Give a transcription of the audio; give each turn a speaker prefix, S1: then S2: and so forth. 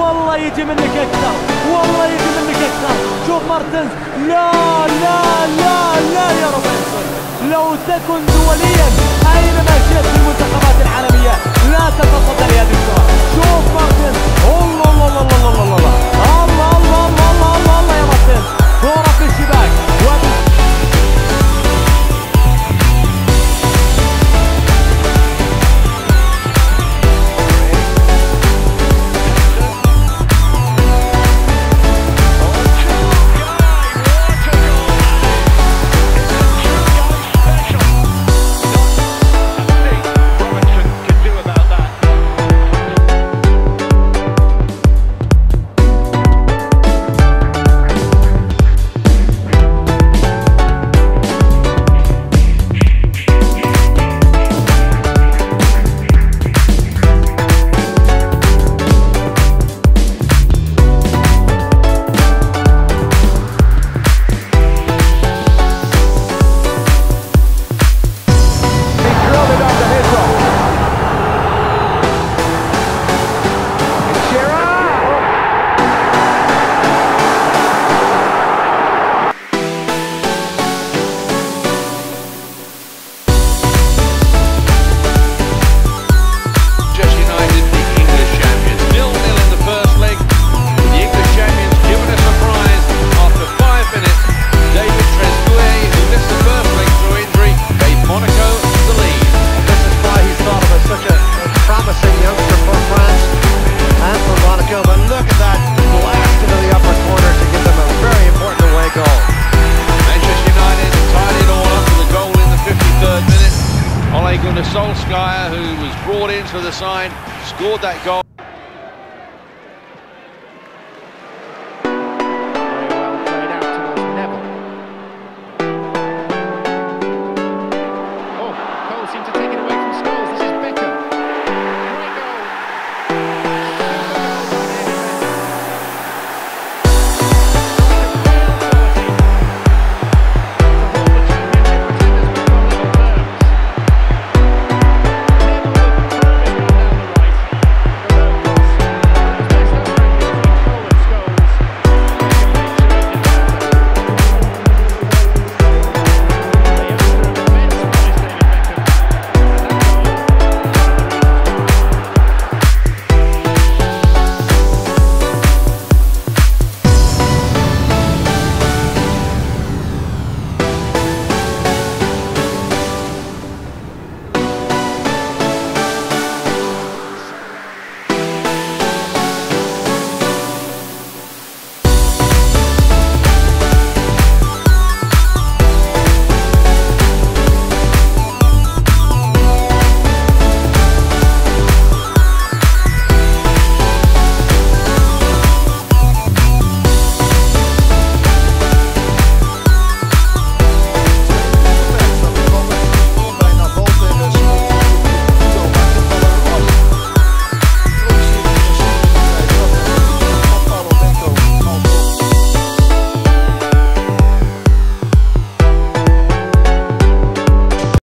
S1: والله يجي منك أكثر والله يجي منك أكثر. شوف مارتنز لا لا لا لا يا روبنسون لو تكن دوليا اينما شئت في المنتخبات العالمية؟ لا تتصدى لهذه الكره شوف مارتنز الله الله الله الله, الله.
S2: brought in
S3: for the
S2: sign, scored that goal.